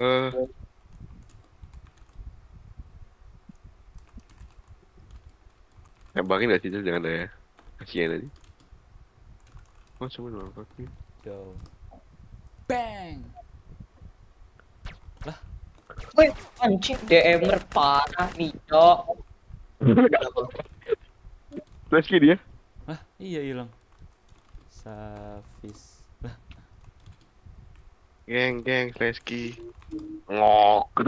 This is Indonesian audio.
Eh. Tembakin gak sih Jul? jangan deh ya. Kasihan aja. Oh cuma dua kaki. Jauh. Bang. Wih, anjing DMer parah nih, Cok. Flash dia. Hah, iya hilang. Safis. Lah, Geng, geng, flash key. もう、